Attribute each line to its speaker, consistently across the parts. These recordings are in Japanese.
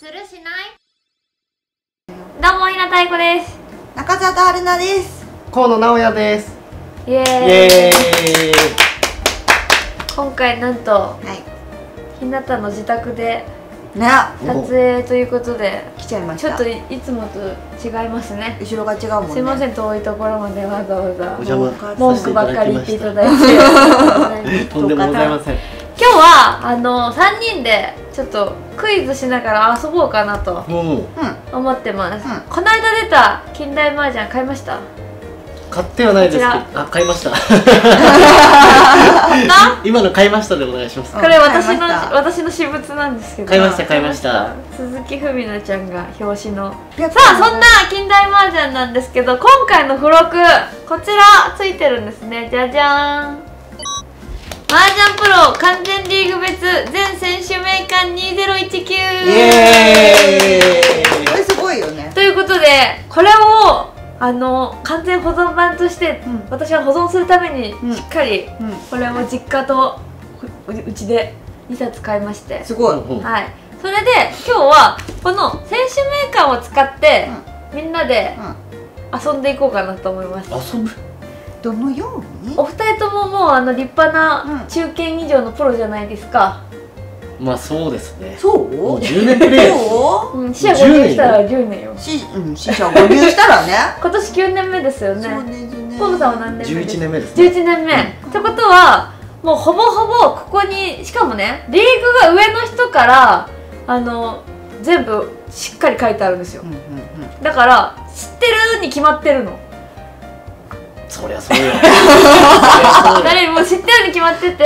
Speaker 1: するしない？どうもひなたいこです。
Speaker 2: 中澤春菜です。
Speaker 3: 河野直哉です。
Speaker 1: イエーイ。
Speaker 3: イエーイ。
Speaker 1: 今回なんと
Speaker 2: はい。
Speaker 1: ひなたの自宅で
Speaker 2: ね
Speaker 1: 撮影ということで
Speaker 2: 来ちゃいました。
Speaker 1: ちょっといいつもと違いますね。
Speaker 2: 後ろが違うもんね。
Speaker 1: すいません遠いところまでわざわざ文句ばっかり言っていただいて。
Speaker 3: とんでもございません。
Speaker 1: 今日はあの3人でちょっとクイズしながら遊ぼうかなと思ってます、
Speaker 2: うん。
Speaker 1: この間出た近代麻雀買いました？
Speaker 3: 買ってはないですけど。
Speaker 1: こ
Speaker 3: あ買いました。
Speaker 1: 買った？
Speaker 3: 今の買いましたでお願いします。
Speaker 2: うん
Speaker 1: これ私の私の私物なんですけど。
Speaker 3: 買いました買いました。
Speaker 1: 鈴木文奈ちゃんが表紙の。
Speaker 2: さ
Speaker 1: さあそんな近代麻雀なんですけど今回の付録こちらついてるんですね。じゃじゃーん麻雀プロ完全リーグ別全選手名鑑2019
Speaker 3: イエーイ
Speaker 2: これすごいよね。
Speaker 1: ということでこれをあの完全保存版として、
Speaker 2: うん。
Speaker 1: 私は保存するために
Speaker 2: うん。
Speaker 1: しっかり
Speaker 2: うん。
Speaker 1: これを実家とううちで2冊買いまして。
Speaker 2: すごい。
Speaker 3: うん。
Speaker 1: はい。それで今日はこの選手メーカーを使って、みんなで遊んでいこうかなと思います。
Speaker 3: 遊ぶ？
Speaker 2: どのように？
Speaker 1: お二人とももうあの立派
Speaker 2: うん。
Speaker 1: な中堅以上のプロじゃないですか、
Speaker 3: まあそうですね。
Speaker 2: そう？
Speaker 3: もう10年プレイヤー
Speaker 2: そ
Speaker 1: うん、視野5入したら10年よ。
Speaker 2: うしうん死者合流したらね。
Speaker 1: 今年9年目ですよね。
Speaker 2: そうですね
Speaker 1: 河野さんは何年目です
Speaker 3: ？11年目ですね。
Speaker 1: 11年目、ってことはもうほぼほぼここにしかもねリーグが上の人からあの全部しっかり書いてあるんですよ。
Speaker 2: うんうんうん。
Speaker 1: だから知ってるに決まってるの
Speaker 3: そりゃそう
Speaker 1: 誰も知ってるに決まってて、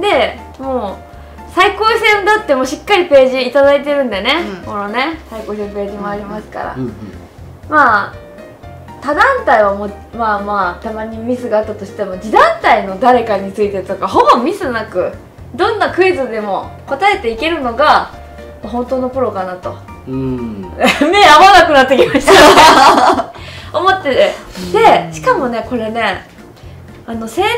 Speaker 1: でもう最高位戦だってもうしっかりページいただいてるんでね、
Speaker 2: うん。
Speaker 1: このね最高位戦ページもありますから、
Speaker 3: うんうん。
Speaker 1: まあ他団体はもうまあまあたまにミスがあったとしても自団体の誰かについてとかほぼミスなくどんなクイズでも答えていけるのが本当のプロかなと。
Speaker 3: うん。
Speaker 1: 目合わなくなってきました 思ってて。でしかもねこれねあの生年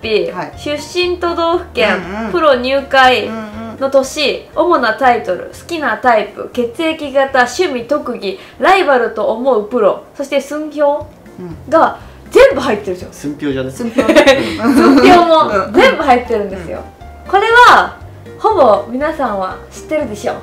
Speaker 1: 月日、
Speaker 2: はい。
Speaker 1: 出身都道府県、
Speaker 2: うんうん。
Speaker 1: プロ入会
Speaker 2: うんうん。
Speaker 1: の年主なタイトル好きなタイプ血液型趣味特技ライバルと思うプロそして寸評
Speaker 2: うん。
Speaker 1: が全部入ってるんですよ。
Speaker 3: 寸評じゃね？
Speaker 2: 寸評。ね
Speaker 1: 寸評も
Speaker 2: うん。
Speaker 1: 全部入ってるんですよ、これはほぼ皆さんは知ってるでしょう。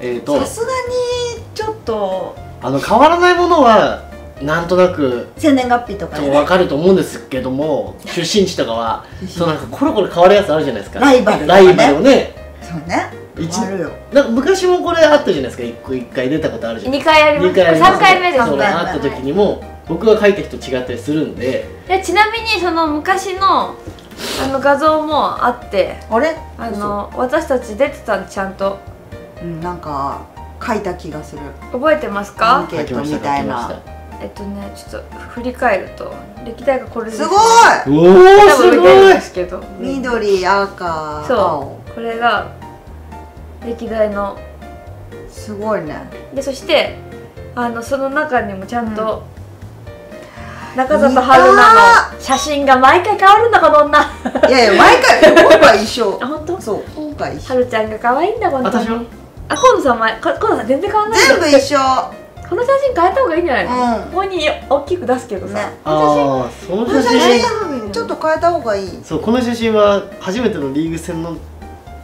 Speaker 3: えっと。
Speaker 2: さすがにちょっと。
Speaker 3: あの変わらないものはなんとなく
Speaker 2: 生年月日とか
Speaker 3: と
Speaker 2: ね
Speaker 3: 分かると思うんですけども出身地とかはそうなんかコロコロ変わるやつあるじゃないですか。
Speaker 2: ライバル
Speaker 3: ラ
Speaker 2: ね。
Speaker 3: イバルをね。
Speaker 2: そうね。
Speaker 3: 一
Speaker 2: あるよ。
Speaker 3: なんか昔もこれあったじゃないですか。一個一回出たことあるじゃない
Speaker 1: 2回あります。
Speaker 3: 二回あります
Speaker 1: 3回目です
Speaker 3: そう
Speaker 1: ね
Speaker 3: あった時にも僕が書いた人違ったりするんで。
Speaker 1: でちなみにその昔のあの画像もあって
Speaker 2: あれ？
Speaker 1: あの私たち出てたんちゃんと。
Speaker 2: うんなんか書いた気がする。
Speaker 1: 覚えてますか？
Speaker 2: アンケートみたいな。
Speaker 3: 書きました
Speaker 1: えっとねちょっと振り返ると歴代がこれです
Speaker 2: すごい！
Speaker 3: おお
Speaker 1: 多
Speaker 3: すごい
Speaker 1: ですけど。
Speaker 2: 緑赤
Speaker 1: そう。
Speaker 2: 青。
Speaker 1: これが歴代の。
Speaker 2: すごいね。
Speaker 1: でそしてあのその中にもちゃんと、中里春菜の写真が毎回変わるんだこの女あ
Speaker 2: いやいや毎回今回一緒。
Speaker 1: 本当？
Speaker 2: そう今回一緒。
Speaker 1: 春ちゃんが可愛いんだこの
Speaker 3: 私は
Speaker 1: あ河野さん前か河野さん全然変わんない
Speaker 2: 全部一緒
Speaker 1: この写真変えた方がいいんじゃないの、
Speaker 2: うん。
Speaker 1: ここに大きく出すけどさ、
Speaker 2: ね。
Speaker 1: この
Speaker 3: ああその
Speaker 2: 写
Speaker 3: 写真
Speaker 2: ちょっと変えた方がいい。
Speaker 3: そうこの写真は初めてのリーグ戦の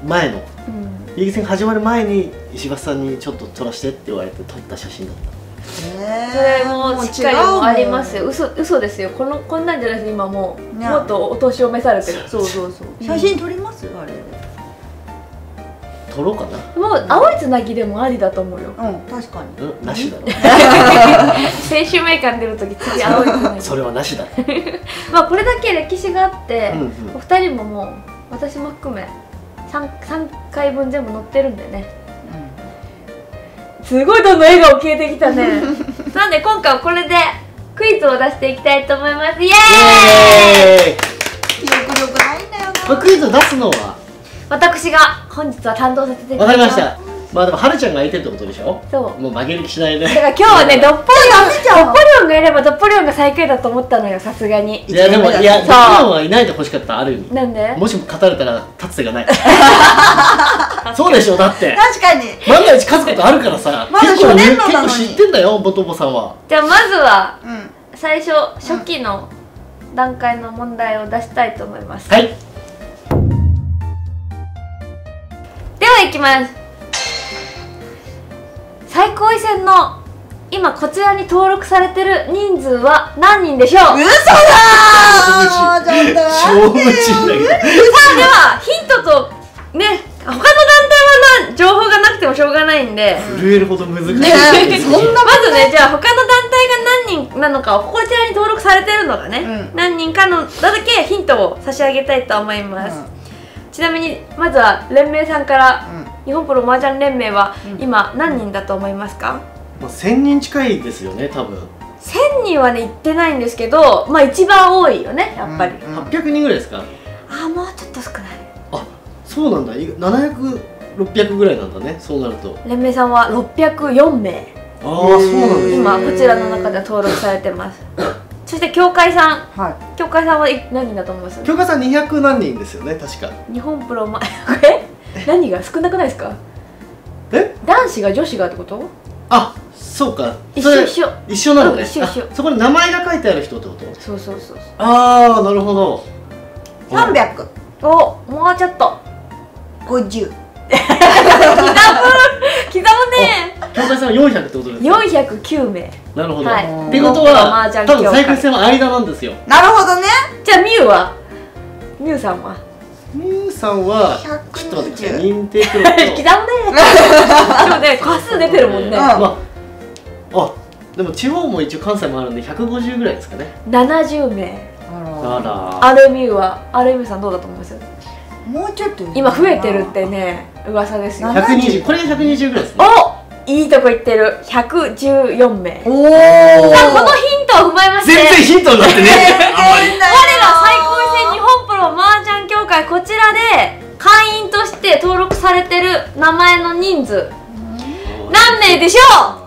Speaker 3: 前の。
Speaker 1: うん。
Speaker 3: リーグ戦始まる前に石橋さんにちょっと撮らせてって言われて撮った写真だった。
Speaker 1: それもしっかりもありますよ。
Speaker 2: う
Speaker 1: 嘘嘘ですよ。このこんなんじゃないです。今もう、
Speaker 2: ね
Speaker 1: もっとお年を召されてる。
Speaker 2: そうそうそう。
Speaker 1: うん。
Speaker 2: 写真撮ります？あれ
Speaker 3: 撮ろうかな。
Speaker 1: もう青いつなぎでもありだと思うよ。
Speaker 2: うん確かに。
Speaker 3: うんなしだろ。
Speaker 1: 選手名鑑出るとき次青いつなぎ。
Speaker 3: それはなしだろ。
Speaker 1: まあこれだけ歴史があって、
Speaker 3: うんうん。
Speaker 1: お二人ももう私も含め 3, 三回分全部載ってるんでね。すごいどんどん笑顔消えてきたね。なんで今回はこれでクイズを出していきたいと思います。イエーイ！
Speaker 3: イエーイ！
Speaker 2: 記憶力ないんだよ
Speaker 3: まあクイズを出すのは？
Speaker 1: 私が本日は担当させていた
Speaker 3: わ
Speaker 1: だきます。
Speaker 3: かりました。まあでもはるちゃんが相手ってことでしょ？
Speaker 1: そう。
Speaker 3: もう負ける気しないね。
Speaker 1: だから今日はね ドッポリオンドッポリオンがいればドッポリオンが最下位だと思ったのよさすがに。
Speaker 3: いやでもいやドッポリオンはいないで欲しかったある意味。
Speaker 1: なんで？
Speaker 3: もしも勝たれたら立つ手がない。そうでしょだって。
Speaker 2: 確かに。
Speaker 3: 万が一勝つことあるからさ
Speaker 2: まだ
Speaker 3: 結構ね
Speaker 2: 初年度なのに。
Speaker 3: 結構知ってんだよボトボさんは。
Speaker 1: じゃあまずは
Speaker 2: うん。
Speaker 1: 最初初期の段階の問題を出したいと思います、
Speaker 3: はい
Speaker 1: はいきます。最高位戦の今こちらに登録されてる人数は何人でしょう？さ
Speaker 2: 嘘だー！もうちょっと
Speaker 3: 勝負
Speaker 2: 待って
Speaker 3: チンだけど。
Speaker 1: あではヒントとね他の団体はな情報がなくてもしょうがないんで。
Speaker 3: 震えるほど難しい。
Speaker 2: ねそんな
Speaker 1: まずねじゃあ他の団体が何人なのかをこちらに登録されてるのがね、
Speaker 2: うん。
Speaker 1: 何人かのだけヒントを差し上げたいと思います、ちなみにまずは連盟さんから日本プロ麻雀連盟は
Speaker 2: うん。
Speaker 1: 今何人だと思いますか、
Speaker 3: まあ、1000人近いですよね多分。
Speaker 1: 1000人はね行ってないんですけどまあ一番多いよねやっぱり、
Speaker 2: うん
Speaker 3: 800人ぐらいですか？
Speaker 1: ああもうちょっと少ない。
Speaker 3: あそうなんだ。い700600ぐらいなんだねそうなると。
Speaker 1: 連盟さんは604名。
Speaker 3: ああそうなんですね
Speaker 1: 今こちらの中では登録されてます そして協会さん。
Speaker 2: はい。
Speaker 1: 協会さんはい何人だと思います？
Speaker 3: 京香さん200何人ですよね確か。
Speaker 1: 日本プロま え？何が少なくないですか？
Speaker 3: え？
Speaker 1: 男子が女子がってこと？
Speaker 3: あそうか。
Speaker 1: 一緒一緒。
Speaker 3: 一緒なのね。
Speaker 1: うん一緒一緒。
Speaker 3: あそこに名前が書いてある人ってこと？
Speaker 1: そうそうそう。
Speaker 3: ああなるほど。
Speaker 2: 三百。
Speaker 1: おもうちょっと。
Speaker 2: 五十。
Speaker 1: 刻むね
Speaker 3: 京香さんは400ってことですか
Speaker 1: ？409名。
Speaker 3: なるほど、
Speaker 1: はい。
Speaker 3: ってことは多分
Speaker 1: 協会。
Speaker 3: 最高戦は間なんですよ。
Speaker 2: なるほどね。
Speaker 1: じゃあミュウは？ミュウさんは？
Speaker 3: みゆさんは
Speaker 2: 120
Speaker 3: ちょっと待ってください。認定プロと。
Speaker 1: 刻むねでもね過数出てるもんね。
Speaker 2: うん。
Speaker 3: まああでも地方も一応関西もあるんで150ぐらいですかね。
Speaker 1: 70名。
Speaker 3: あ
Speaker 1: アレミュウは？アレミュウさんどうだと思います？
Speaker 2: もうちょっと。
Speaker 1: 今増えてるってね噂ですよ。
Speaker 2: な
Speaker 3: ら120これが120ぐらいですね。
Speaker 1: おいいとこ行ってる。114名。
Speaker 2: おお
Speaker 1: さあこのヒントを踏まえまして。
Speaker 3: 全然ヒントになってね。
Speaker 2: 全然
Speaker 3: あんまり。
Speaker 1: 我ら最高位戦日本プロ麻雀協会こちらで会員として登録されてる名前の人数。何名でしょ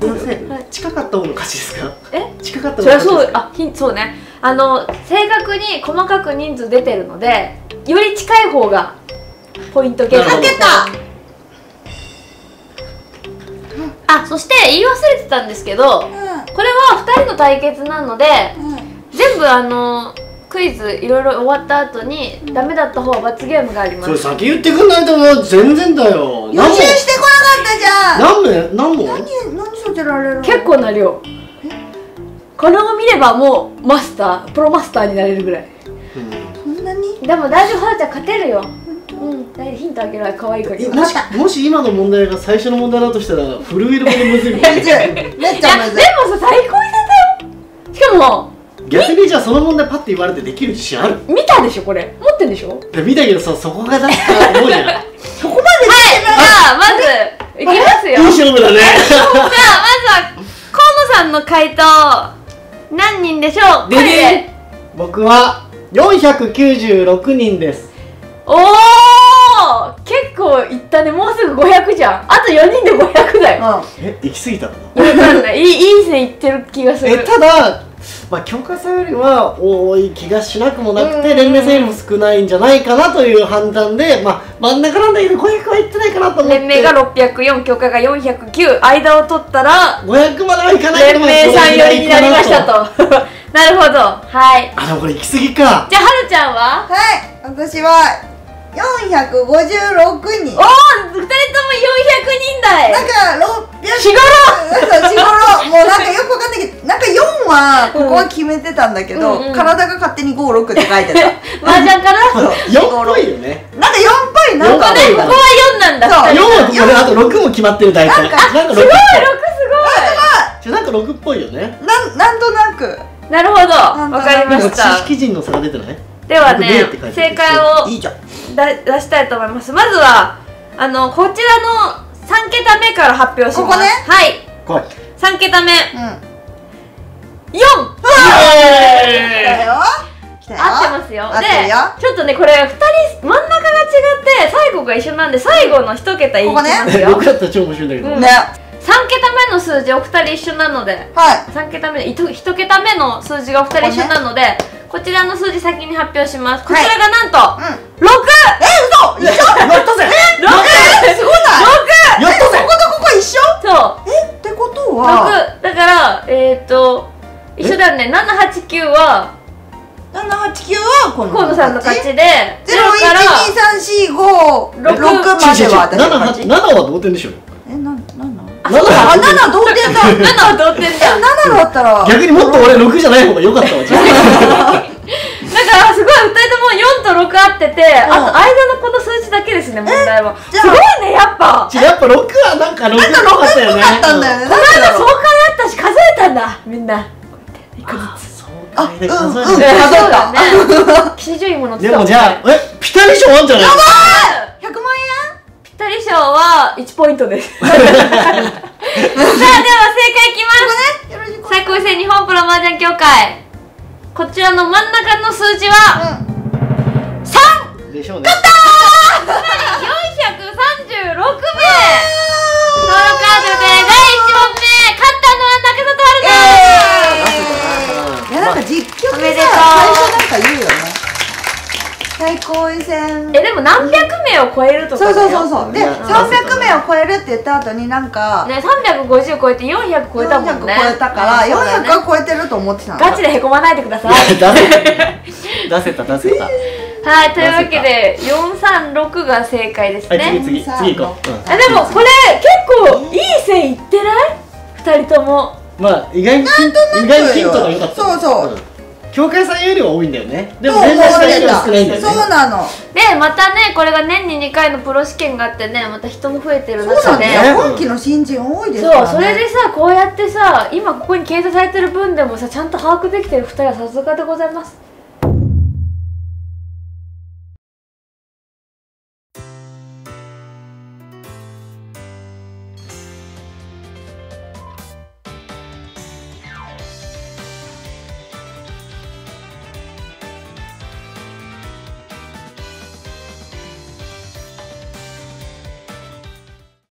Speaker 3: すいません、
Speaker 1: はい
Speaker 3: 近かった方の勝ちですか？
Speaker 1: うえ？
Speaker 3: 近かった方の勝ちですか？
Speaker 1: あヒンそうね。あの正確に細かく人数出てるのでより近い方がポイントゲット。
Speaker 2: かけた
Speaker 1: あそして言い忘れてたんですけどこれは2人の対決なので全部あのクイズいろいろ終わった後にダメだった方は罰ゲームがあります。
Speaker 3: それ先言ってくんないともう。全然だよ。
Speaker 2: 予習してこなかったじゃん。
Speaker 3: 何名？何問
Speaker 2: 何何そちられるの？
Speaker 1: 結構な量。これを見ればもうマスタープロマスターになれるぐらい。
Speaker 3: うん。
Speaker 2: そんなに？
Speaker 1: でも大丈夫はるちゃん勝てるようん。ヒントあげるわ可愛いから
Speaker 3: えもしもし今の問題が最初の問題だとしたら震えるほどむずいもん
Speaker 2: むずいめっちゃむずい。
Speaker 1: さ最高だよ。しかも
Speaker 3: 逆にじゃあその問題パッて言われてできる自信ある？
Speaker 1: 見たでしょこれ。持ってんでしょ？
Speaker 3: で見たけどさそこが出すかと思うじゃん。いい
Speaker 2: そこまで
Speaker 1: じゃあまずいきますよ。
Speaker 3: 勝負だね。
Speaker 1: じゃあまずは河野さんの回答何人でしょう？
Speaker 3: で。ね僕は496人です。
Speaker 1: おお結構いったね。もうすぐ500じゃん。あと4人で500だよ。
Speaker 3: え行き過ぎたの？
Speaker 1: わかんない。いいいい線いってる気がする。
Speaker 3: えただまあ教科書よりは多い気がしなくもなくて
Speaker 1: うん。
Speaker 3: 連盟戦よりも少ないんじゃないかなという判断でまあ真ん中なんだけど500はいってないかなと思って。
Speaker 1: 連盟が604教科が409間を取ったら
Speaker 3: 500まではいかないけど
Speaker 1: 連盟さん寄りになりました
Speaker 3: まあ
Speaker 1: と。なるほど。はい。
Speaker 3: あでもこれ行き過ぎか。
Speaker 1: じゃあはるちゃんは？
Speaker 2: はい。私は456人。
Speaker 1: おお二人とも400人台。
Speaker 2: なんか600
Speaker 1: 日頃。
Speaker 2: 日頃。もうなんかよくわかんないけどなんか4はここは決めてたんだけど、
Speaker 1: うんうん。
Speaker 2: 体が勝手に56って書いてた。
Speaker 1: 麻雀かな？
Speaker 2: そう。
Speaker 3: 4っぽいよね。
Speaker 2: なんか4っぽいなんか。
Speaker 1: ここは4なんだ。
Speaker 2: そう。
Speaker 1: 二人
Speaker 3: 4はここであと6も決まってる大体
Speaker 2: なんか
Speaker 3: なんか6
Speaker 1: すごい6す
Speaker 3: じゃなんか6っぽいよね。
Speaker 2: なんなんとなく。
Speaker 1: ごいなるほど。わかりました。
Speaker 3: 識人の差が出てない？
Speaker 1: ではね正解を
Speaker 2: いいじゃん
Speaker 1: だ出したいと思います。まずはあのこちらの3桁目から発表します。
Speaker 2: ここね？
Speaker 1: はい。
Speaker 3: 来い。
Speaker 1: 3桁目。
Speaker 2: うん。
Speaker 1: 4
Speaker 2: だよ。来たよ。
Speaker 1: 合ってますよ。でちょっとねこれ2人真ん中が違って最後が一緒なんで最後の1桁いき
Speaker 2: ここね？
Speaker 3: え
Speaker 1: ますよ、
Speaker 3: 6だったら超面白いんだけど、
Speaker 1: うん。
Speaker 2: ね。
Speaker 1: 3桁目の数字お二人一緒なので。
Speaker 2: はい。
Speaker 1: 3桁目で1桁目の数字がお二人一緒なのでこちらの数字先に発表します。こちらがなんと、
Speaker 2: うん。
Speaker 1: 6
Speaker 2: え嘘！一緒？
Speaker 3: やったぜ
Speaker 1: 六？
Speaker 2: えすごない？
Speaker 3: やったぜ
Speaker 2: こことここ一緒？
Speaker 1: そう。
Speaker 2: えってことは？
Speaker 1: 六。だからえっ、ー、と一緒だよね。七八九は
Speaker 2: 789はこの
Speaker 1: 河野さんの勝ちで
Speaker 2: ゼ
Speaker 1: ゼロから
Speaker 2: ロ一二三四五六までは私の勝ち。
Speaker 3: 7は同点でしょ
Speaker 2: えな七
Speaker 1: あ
Speaker 2: 同点だ。
Speaker 1: 7は同点だ。
Speaker 2: 七だったら。
Speaker 3: 逆にもっと俺6じゃない方が良かったわ
Speaker 1: だからすごい2人とも4と6合ってて、あと間のこの数字だけですね問題は。すごいねやっぱ。
Speaker 3: ちやっぱ6はなんか6っぽかったよね
Speaker 2: あったんだよね
Speaker 1: この間総会あったし数えたんだみんな。こうやって一個ずつ。
Speaker 3: あそう
Speaker 2: んうん。
Speaker 3: て
Speaker 2: 数えた
Speaker 1: ね。も載って
Speaker 3: で
Speaker 1: た。
Speaker 3: もじゃあえピタリ賞あんじゃない
Speaker 2: 百万
Speaker 1: ぴったり賞は1ポイントです。さあでは正解いきます。最高生日本プロ麻雀協会。こちらの真ん中の数字は3
Speaker 3: でしょうね。
Speaker 1: 436名。登録カードで第1問目。勝ったのは中里春
Speaker 2: いやなんか実況
Speaker 1: でとう。
Speaker 2: でさ最初なんか言うよ。ね最高位戦。
Speaker 1: えでも何百名を超えるとか
Speaker 2: そうそうそう
Speaker 1: う
Speaker 2: そう。で
Speaker 3: いや
Speaker 2: 300名を超えるって言った後になんか
Speaker 1: ね350超えて400超えたもんね。
Speaker 2: 400超えたから
Speaker 1: あそうだね。
Speaker 2: 400は超えてると思ってたの。
Speaker 1: ガチでへこまないでください。
Speaker 3: 出せた出せた出せた。
Speaker 1: はいというわけで436が正解です
Speaker 3: はい
Speaker 1: ね
Speaker 3: 次次次行こう、うん。
Speaker 1: あでもこれ結構いい線いってない？2人とも。
Speaker 3: まあ意外にヒン意外にヒントが良かった。
Speaker 2: そうそうん
Speaker 3: 境界さんよりは多いんだよね。でも
Speaker 2: そう
Speaker 3: 全然さんよりは少ないんだよね。
Speaker 2: そうなの。
Speaker 1: でまたねこれが年に2回のプロ試験があってねまた人も増えてる
Speaker 2: そうな
Speaker 1: 中で
Speaker 2: んだよ。今期の新人多いですからね。
Speaker 1: そうそれでさこうやってさ今ここに掲載されてる分でもさちゃんと把握できてる2人はさすがでございます